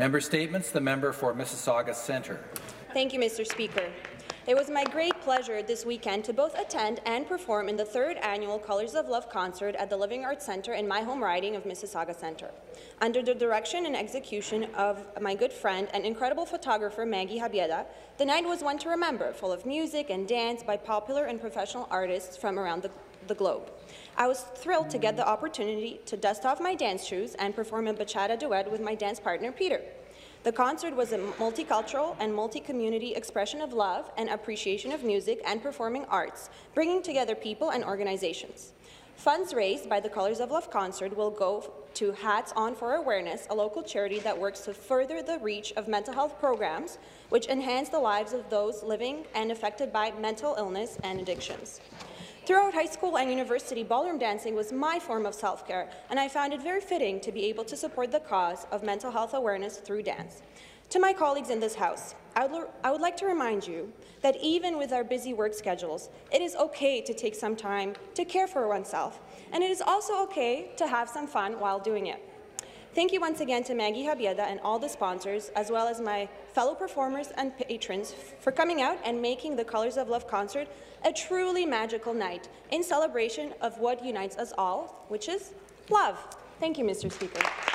Member Statements, the member for Mississauga Centre. Thank you, Mr. Speaker. It was my great pleasure this weekend to both attend and perform in the third annual Colours of Love concert at the Living Arts Centre in my home riding of Mississauga Centre. Under the direction and execution of my good friend and incredible photographer Maggie Habieda, the night was one to remember, full of music and dance by popular and professional artists from around the, the globe. I was thrilled to get the opportunity to dust off my dance shoes and perform a bachata duet with my dance partner, Peter. The concert was a multicultural and multi-community expression of love and appreciation of music and performing arts, bringing together people and organizations. Funds raised by the Colours of Love concert will go to Hats On for Awareness, a local charity that works to further the reach of mental health programs, which enhance the lives of those living and affected by mental illness and addictions. Throughout high school and university, ballroom dancing was my form of self-care, and I found it very fitting to be able to support the cause of mental health awareness through dance. To my colleagues in this House, I would, I would like to remind you that even with our busy work schedules, it is okay to take some time to care for oneself, and it is also okay to have some fun while doing it. Thank you once again to Maggie Habieda and all the sponsors, as well as my fellow performers and patrons, for coming out and making the Colours of Love concert a truly magical night in celebration of what unites us all, which is love. Thank you, Mr. Speaker.